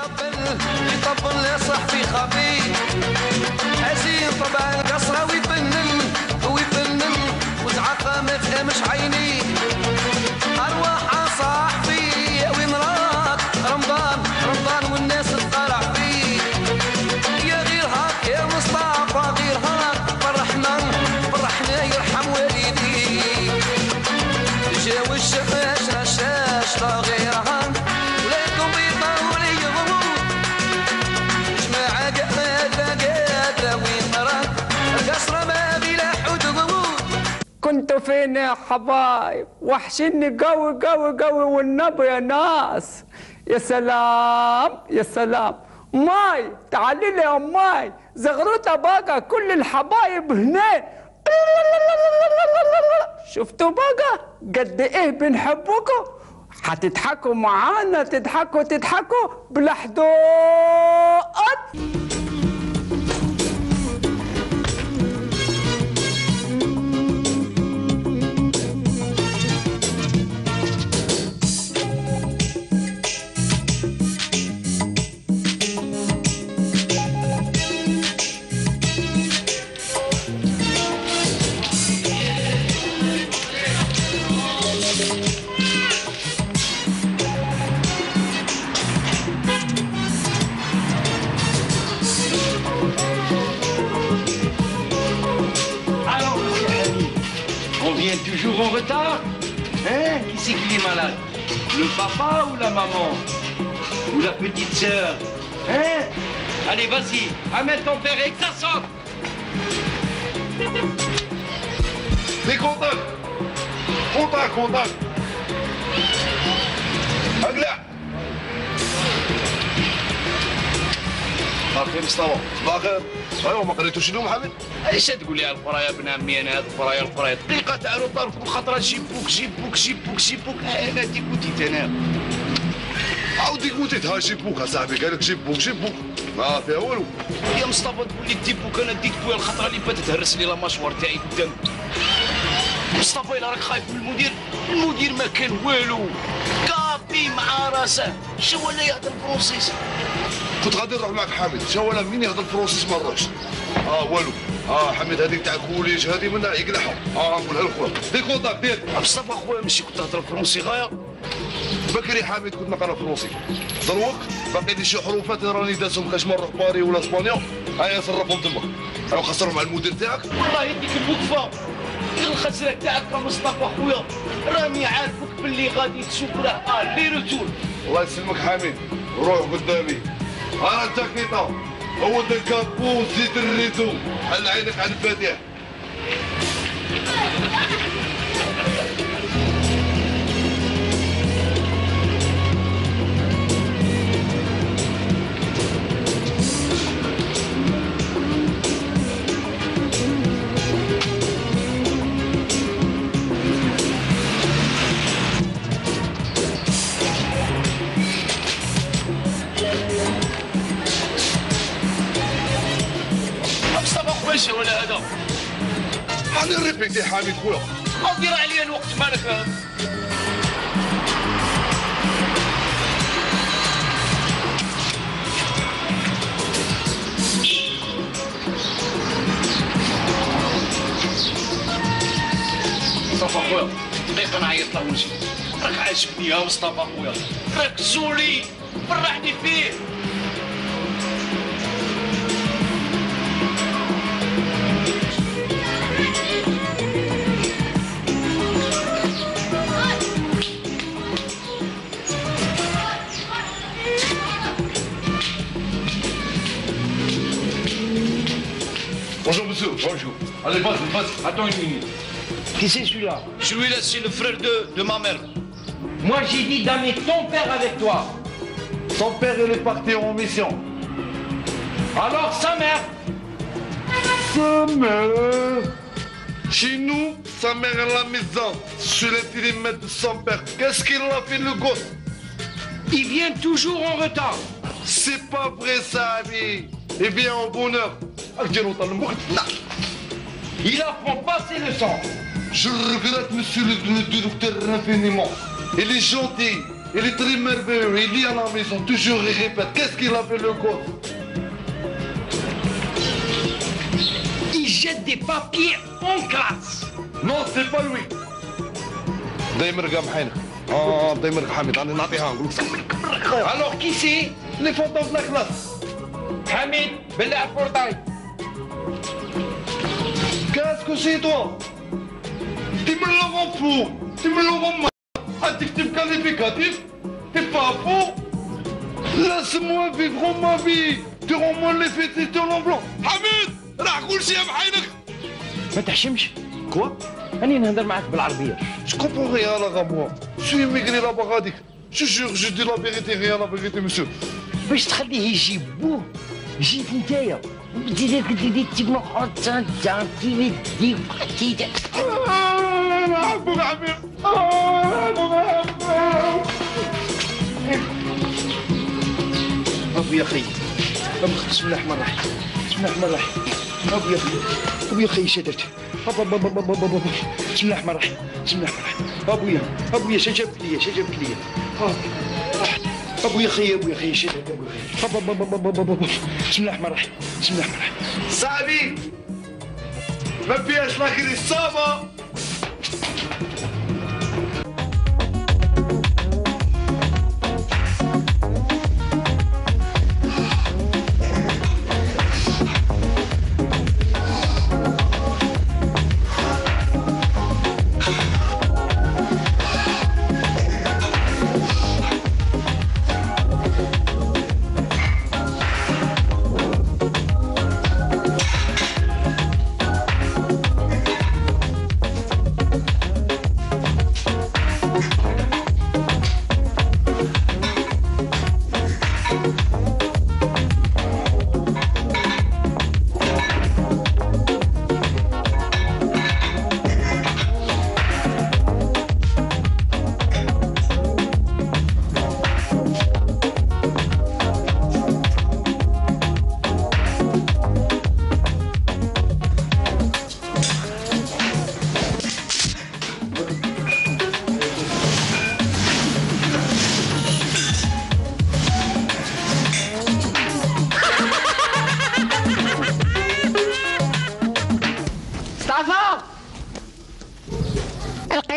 يطبل يطبل يا صاحبي خفي حزين طبع كنتوا فين يا حبايب وحشني قوي قوي قوي والنبي يا ناس. يا سلام يا سلام. ماي تعالي لي يا ماي. زغروطة بقى كل الحبايب هنا. شفتوا بقى قد إيه بنحبكم؟ هتضحكوا معانا تضحكوا تضحكوا. بلا حدود qui c'est qui est malade. Le papa ou la maman Ou la petite sœur. Hein? Allez, vas-y, amène ton père et que ça sorte. Les contacts. Contact, contact. باقي مصطفى. باقي ايوا ما قريتوش اليوم محمد؟ إيش تقول لي الفرا يا ابن عمي أنا الفرا يا الفرا طريقه تعالوا طرف كل خطرة جيب بوك جيب بوك جيب بوك جيب بوك. أنا ديك وديت أنا. عاودي قلت ها جيب بوك. أصاحبي قال لك جيب بوك جيب بوك. ما فيها والو. يا مصطفى تقول لي ديك بوك أنا ديت بويا الخطرة اللي فاتت هرس لي لا مشوار تاعي قدام. مصطفى إلا راك خايف من المدير؟ المدير ما كان والو. كافي مع راسه. شو ولا يهضر فرونسيس كنت غادي نروح معك حامد. شا ولا منين يهضر فرونسيس ما نروحش آه والو. آه حميد هذيك تاع كوليج هذه منها يقلعها آه نقولها لك خويا دي كونتاك دير مصطفى خويا ماشي كنت تهضر فرونسي غاية. بكري حامد كنت نقرا فرونسي دروك باقي لي شي حروفات راني دازهم كاش نروح باري ولا اسبانيا. هيا صرفهم تما أنا خسرهم مع المدير تاعك. والله يديك الوقفة. الخسرة تاعك مصطفى خويا. راني عارفك باللي غادي تشوف راه آه لي روتور الله يسلمك حامد. روح قدامي. أنا الجاكيطه هو الكابو زيد الريتو حل عينك على الفاتح شو ولا هذا هاني ريبيتي حامد خويا أو دير عليا الوقت مالك مصطفى خويا. دقيقة نعيط له ونجي راك عاجبني يا مصطفى خويا. راك زولي فرحني فيه. Allez, vas-y, vas-y. Attends une minute. Qui c'est celui-là Celui-là, c'est le frère de, de ma mère. Moi, j'ai dit d'amener ton père avec toi. Son père, il est parti en mission. Alors, sa mère Sa mère Chez nous, sa mère est à la maison, sur les périmètres de son père. Qu'est-ce qu'il a fait le gosse Il vient toujours en retard. C'est pas vrai ça, ami. Il vient en bonheur. Il leur prend pas ses leçons. Je regrette, monsieur le, directeur, infiniment. Il est gentil, il est très merveilleux, il est à la maison, toujours il répète. Qu'est-ce qu'il a fait le gosse? Il jette des papiers en classe. Non, c'est pas lui. Ah, Alors qui c'est? Les fantômes de la classe. Hamid, Bella Fortaï. Me le rends mal Adjectif qualificatif T'es pas fou Laisse-moi vivre ma vie Tu rends-moi les fêtes sur l'emploi حميد راح كل شيء بحينك ما تحشمش Quoi راني نهضر معاك بالعربيه rien là, moi. Je suis immigré là-bas, Radik. Je jure, je dis la vérité, rien la vérité, monsieur. باش تخليه يجيب بوه جيب نتايا ابو يا خي أبو بسم الله الرحمن الرحيم بسم الله الرحمن الرحيم ابو يا خي ابو يا خي شدرت. بسم الله الرحيم بسم الله الرحمن الرحيم ابويا ابويا شجبت لي شجبت لي ابو يا خي ابو يا خي شدرت ابو يا خي. بسم الله الرحمن الرحيم بسم الله الرحمن الرحيم. صاحبي ما فيهاش لا مصطفى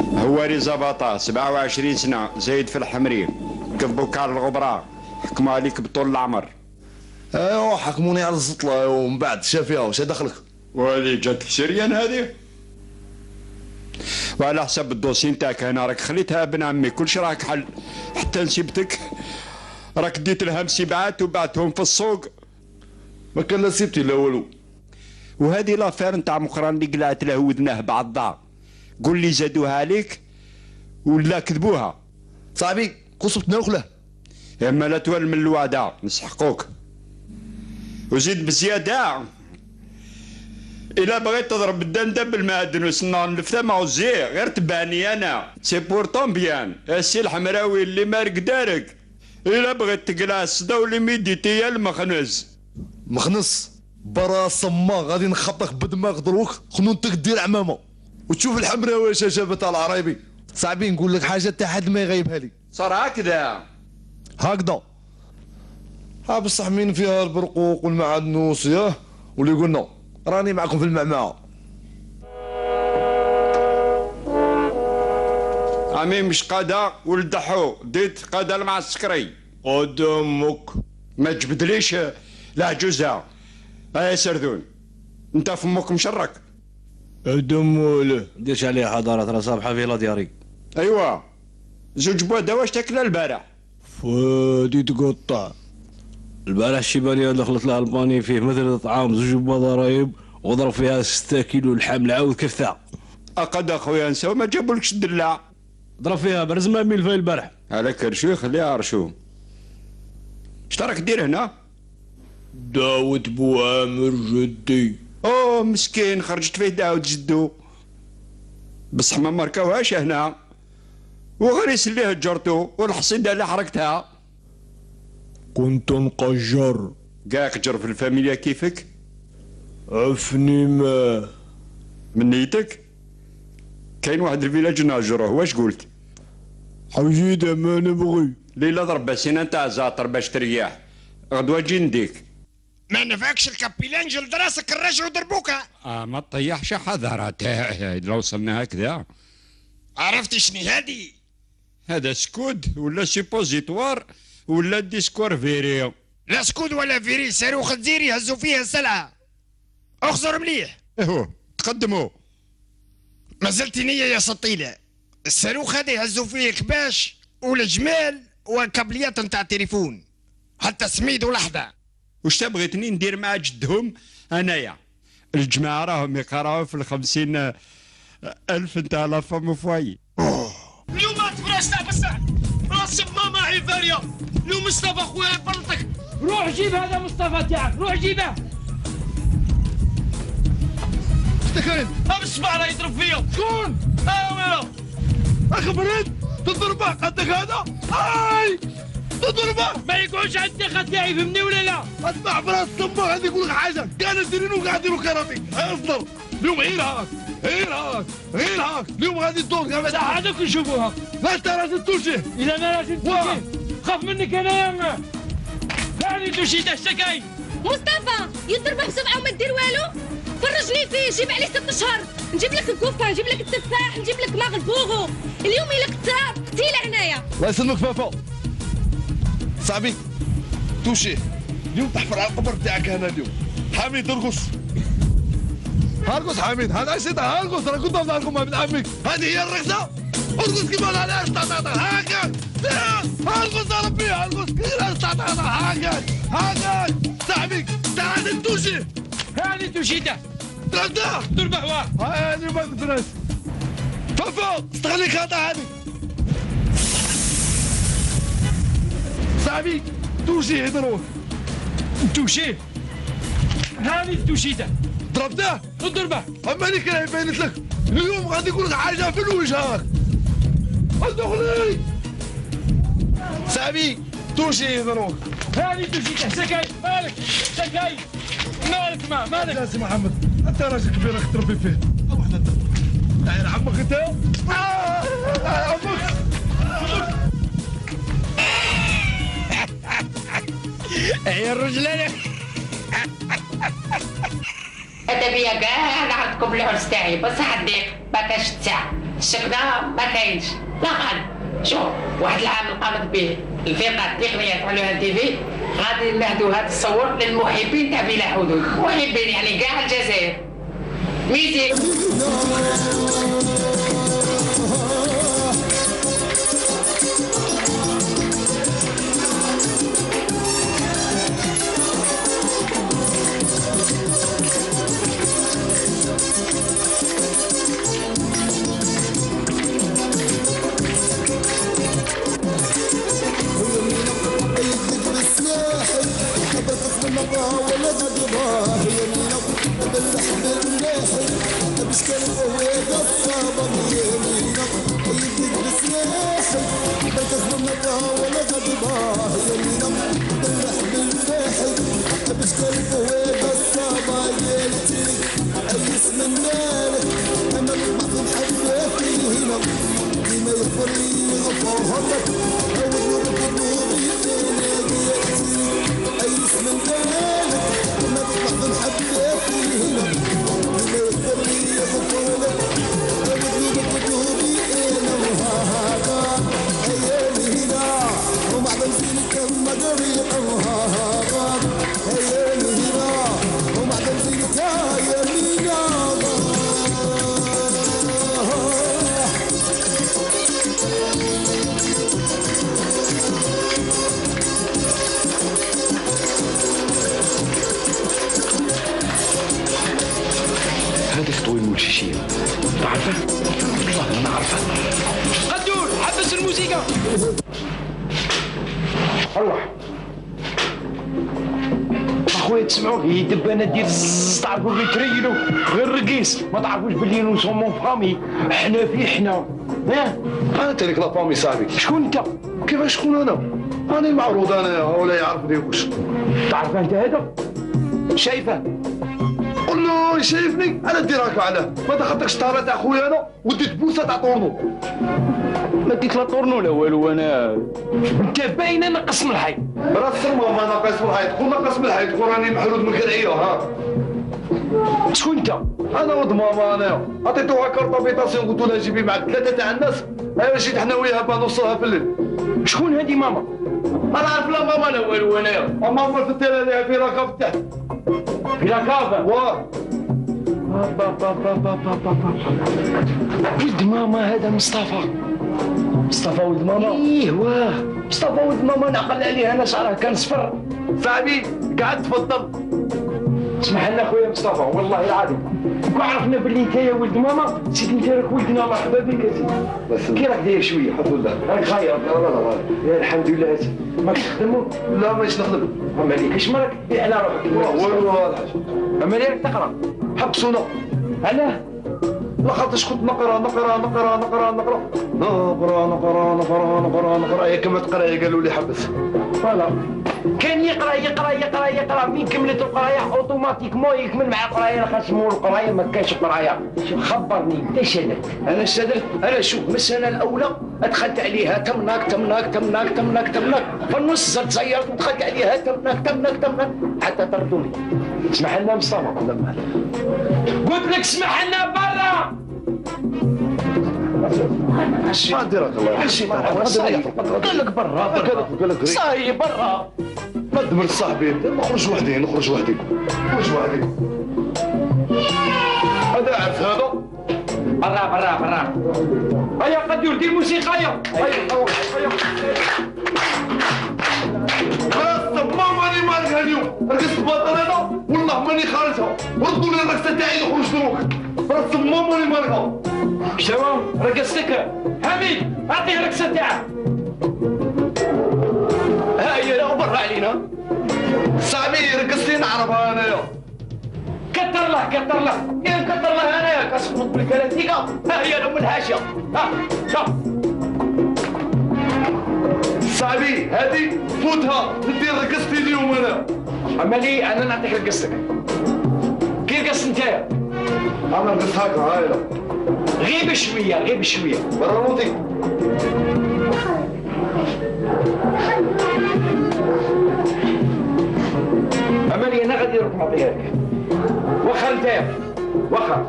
هو ريزاباطا 27 سنة زايد في الحمري كذبوا كار الغبرة حكموا عليك بطول العمر. أيوا حكموني على الزطلة ومن بعد شافيها واش دخلك. ولي جاتك سريان هذه؟ وعلى حسب الدوسي نتاعك هنا راك خليتها ابن عمي كلش راك حل حتى نسيبتك. راك ديت لها مسيبعات وبعتهم في السوق. ما كان لا سيبتي لا والو. وهذه لافير نتاع مقران اللي قلعت له ودناه بعضها. قول لي زادوها عليك ولا كذبوها. صاحبي قصبت ناكله إما لا تول من الوعدة نسحقوك وزيد بزيادة. إلا بغيت تضرب الدندب بالمعدن وسنا مع الزي غير تباني أنا. سي بورتون بيان السي الحمراوي اللي مارك دارك إلا بغيت تقلع الصدا واللي ميديتي المخنز. مخنص برا صما غادي نخبطك بدماغ دروك خنونتك دير عمامة. وتشوف الحمراوي واش جابت على العرايبي. صاحبي نقول لك حاجة حتى حد ما يغيبها لي. صار هكذا. هكذا. ها بصح مين فيها البرقوق والمعدنوس ياه واللي قلنا. راني معكم في المعمعة. عمي مش قادا ولد حو ديت قادا المعسكري قدامك ما تجبدليش العجوزة أي سردون. أنت فمك مشرك. دموله ديرش عليه حضارة راه صابحة في لا دياري ايوا زوج بودا واش تاكل البارح؟ فادي تقطع. البارح الشيبانية دخلت لها الباني فيه مثل طعام زوج ضرايب وضرب فيها ستة كيلو لحم العود كفته. أقد أخويا نسى ما جابولكش الدلاع ضرب فيها برز ما ميل في البارح. على كرشو خليها عرشو اش راك دير هنا؟ داود بوامر جدي. مسكين خرجت فيه داود جدو بصح ما مركوهاش هنا. وغير يسليه جرتو والحصيدة اللي حركتها كنت نقجر كاع قجر في الفاميليا كيفك؟ عفني ما. من نيتك؟ كاين واحد الفيلاج ناجروه واش قلت؟ حوجيدة ما نبغي. ليلة ضرب سينا نتاع زاطر باش تريح غدوة جي نديك ما نفعكش الكابيلان جلد راسك الرجل ودربوكا آه ما تطيحش حضرات لو وصلنا هكذا عرفتي شني هادي هذا سكود ولا سيبوزيتوار ولا ديسكور فيري لا سكود ولا فيري صاروخ تزيري هزوا فيها السلعة اخزر مليح اهو تقدموا ما زلت نية يا سطيلة الصاروخ هذا يهزوا فيه كباش والجمال والكابليات نتاع التليفون حتى سميد ولحظة واش تبغيتني ندير مع جدهم أنايا؟ الجماعة راهم يقراو في الخمسين آه، ألف نتاع لا فام فواي. اليوم تفرشنا بصح راس ماما عفارية اليوم مصطفى خويا بلطك روح جيب هذا مصطفى تاعك. روح جيبه. كاين ها بالصباح راه يضرب فيا. شكون؟ ها وينه أخي بريد تضربه قدك هذا؟ اي تضربه؟ ما يقعدش عندي خد تاعي فهمني ولا لا؟ أسمع براس الصباح غادي يقول لك حاجة كان ديرين وقاعد يديروا كراتيك اصبر. اليوم غير هاك غير هاك غير هاك اليوم غادي تدور كاع صح هذوك نشوفوها. لا أنت لازم تمشي إذا أنا لازم واه. تمشي خاف منك أنا يا يعني تمشي تشتكي مصطفى يضربه بسبعة وما دير والو؟ فرجني فيه جيب عليه ست أشهر. نجيب لك الكفته نجيب لك التفاح نجيب لك ماغ البوغو اليوم لك تراب قتيله هنايا. الله يسلمك فافا. صاحبي توشي. اليوم تحفر على القبر تاعك هنا اليوم. حميد ارقص. ارقص حميد هذا عشت ارقص أنا كنت أفضل لكم ابن عمك. هذه هي الرقصة؟ ارقص كيما لا هكا ارقص يا ربي. ارقص هكا هكا صاحبي تعال توشي. هاني تمشيته ضربته ضربه واه هاني ما قدرت فافا استغلي خاطر هذه. صاحبي توشي يضربوك تمشي هاني تمشيته ضربته الضربه اما اللي كان يبينت لك اليوم غادي يقول لك حاجة في الوجه هاك ادخلي صاحبي توشي يضربوك هاني تمشيته سكاي مالك سكاي مالك ما مالك سي محمد انت راجل كبير راك تربي فيه واحد تعال عمك انت هي الرجلانة هذا بيا كاع عندكم العرس تاعي. بصح الضيق ما كانش الساعة السكنة ما كاينش. لا غاد شوف واحد العام قامت به الفرقة التقنية تاع لو تي في. غادي نهدو هذا الصور للمحبين تاع بلا حدود. محبين يعني كاع الجزائر. ميزي. روح. أخويا تسمعوا يدب أنا دير زز تعرفوا اللي تريلوا غير رقيس ما تعرفوش باللي نو سون مون فامي. حنا في حنا. ها؟ أنا تلك لا فامي صاحبي. شكون أنت؟ كيفاش شكون أنا؟ أنا معروض أنا ولا يعرفني واش. تعرف أنت هذا؟ شايفه؟ قول له شايفني؟ أنا ندير هكا علاه. ما دخلتكش الطهاره تاع خويا أنا؟ وديت بوسة تاع طورنو. ما ديك لا طورنو لا والو أنا. انت باين نقص من الحي راس الماما ناقص من الحيط. كون ناقص من الحيط. كون راني محرود من كرعيه ها. شكون انت؟ أنا ولد ماما أنا. عطيتوها كارت افيتاسيون قلت لها جيبي معك ثلاثة تاع الناس. ايوا جيت حنا وياها باه نوصلها في الليل. شكون هذه ماما؟ أنا عارف لا ماما لا والو أنا. ماما في التيرا اللي في ركاب تحت. في لاكافا واه ولد ماما هذا مصطفى. مصطفى ولد ماما؟ إيه واه. مصطفى ولد ماما نعقل عليه أنا شعره كان صفر. صاحبي قاعد تفضل. اسمح لنا خويا مصطفى والله العظيم. كون عرفنا باللي أنت يا ولد ماما سيدي أنت راك ولدنا مرحبا بك يا سيدي كي راك داير شوية الحمد لله راك خاير. لا لا لا يا الحمد لله. يا سيدي ماك تخدموا لا مانيش نخدم. اما ليك اش مالك تبيع على روحك. والو هذا الحاج اما ليك تقرأ. حبسونا. علاه لا خاطرش كنت نقرا نقرا نقرا نقرا نقرا. نقرا نقرا نقرا نقرا نقرا. كما تقرا قالوا لي حبس. voilà. كان يقرأ يقرأ يقرأ يقرأ. من كملت القراية؟ automatiquement يكمل مع القراية. خاص مول القراية ما كانش قراية. خبرني. انت شدت أنا شدرت أنا شوف من السنة الأولى دخلت عليها تمناك تمناك تمناك تمناك تمناك. في النص زرت زيرت ودخلت عليها تمناك تمناك تمناك. حتى طردوني. اسمح لنا مصطفى قلت لك اسمح لنا برا. ما نديرك الله لك برا قال صاي برا ما تدمر صاحبي نخرج وحدي نخرج وحدي نخرج وحدي هذا عرف هذا برا برا برا هيا قد يردي الموسيقى هيا ما ماني مالك اليوم رقصت باطل أنا والله ماني خارجها ردوا لي الرقصه تاعي نخرج دروك ماني مالك شباب رقصتك. حميد اعطيه رقصة تاعك هاي لا برا علينا. صاحبي رقصتي نعرفها انايا كتر له كتر له. يا كثر الله أنا كسقط بالكلاتيكا ها هي لو من الحاشيه ها شوف. صاحبي هذه فوتها. ندير رقصتي اليوم أنا. اما لي أنا نعطيك رقصتك. كي رقصت نتايا عمل بس هاي عايلة غيب شوية غيب شوية. براموتي عملية أنا غادي نروح نعطيها لك واخا نتا واخا.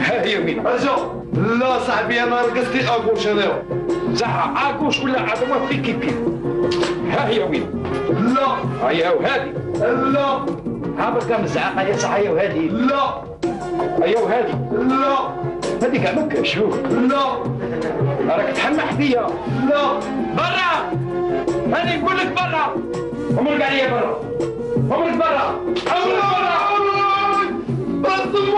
ها هي مين ارجع لا صاحبي أنا رقصتي اقوش أنا زعما اقوش ولا عظمه في كيف ها هي وين لا. هيا وهادي لا. ها بركا مزعقه يا صحيه أيوه وهذه لا. يا وهادي لا. هذيك كاع مكشوف لا. راك تحمح فيا لا. برا. أنا نقول لك برا. امرك عليا برا. امرك برا. امرك برا. أمرك. بس مو